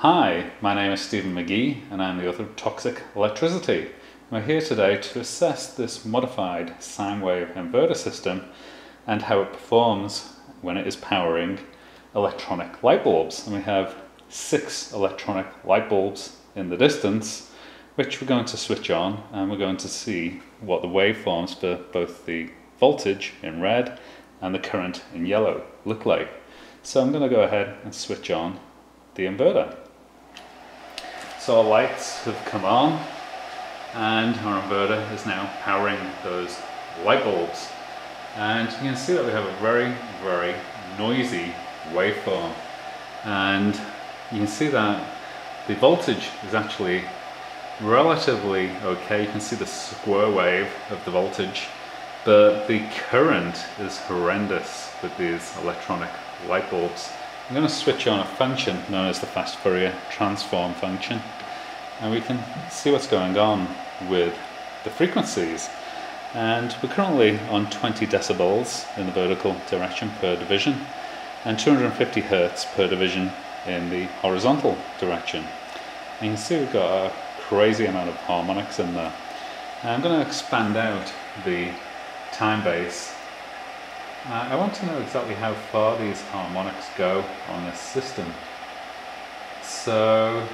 Hi, my name is Stephen McGee and I'm the author of Toxic Electricity. We're here today to assess this modified sine wave inverter system and how it performs when it is powering electronic light bulbs. And we have six electronic light bulbs in the distance which we're going to switch on and we're going to see what the waveforms for both the voltage in red and the current in yellow look like. So I'm going to go ahead and switch on the inverter. So our lights have come on and our inverter is now powering those light bulbs. And you can see that we have a very, very noisy waveform. And you can see that the voltage is actually relatively okay. You can see the square wave of the voltage, but the current is horrendous with these electronic light bulbs. I'm going to switch on a function known as the fast Fourier transform function and we can see what's going on with the frequencies and we're currently on 20 decibels in the vertical direction per division and 250 hertz per division in the horizontal direction. And you can see we've got a crazy amount of harmonics in there. And I'm going to expand out the time base uh, I want to know exactly how far these harmonics go on this system. So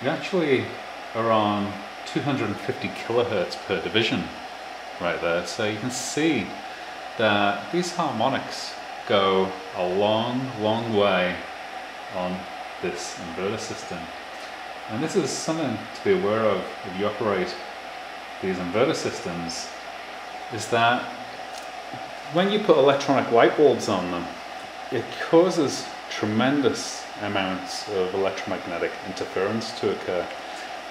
we actually are on 250 kilohertz per division right there. So you can see that these harmonics go a long, long way on this inverter system. And this is something to be aware of if you operate these inverter systems, is that when you put electronic light bulbs on them, it causes tremendous amounts of electromagnetic interference to occur.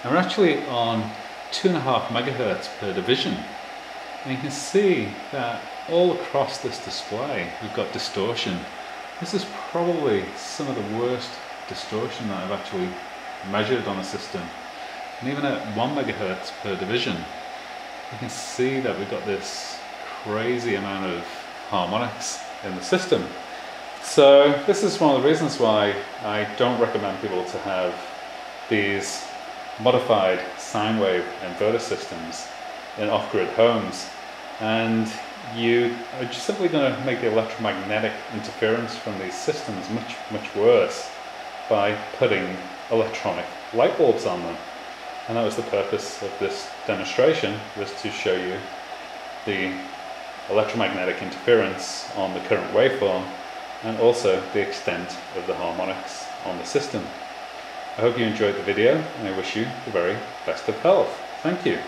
And we're actually on two and a half megahertz per division. And you can see that all across this display, we've got distortion. This is probably some of the worst distortion that I've actually measured on a system. And even at one megahertz per division, you can see that we've got this crazy amount of harmonics in the system. So this is one of the reasons why I don't recommend people to have these modified sine wave inverter systems in off-grid homes and you are just simply going to make the electromagnetic interference from these systems much much worse by putting electronic light bulbs on them and that was the purpose of this demonstration was to show you the electromagnetic interference on the current waveform and also the extent of the harmonics on the system. I hope you enjoyed the video and I wish you the very best of health. Thank you.